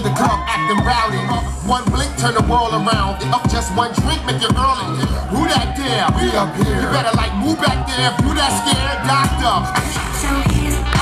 acting rowdy. One blink turn the world around. The up just one drink make you early. Who that there? We up here. You better like move back there. If you that scared, doctor. So here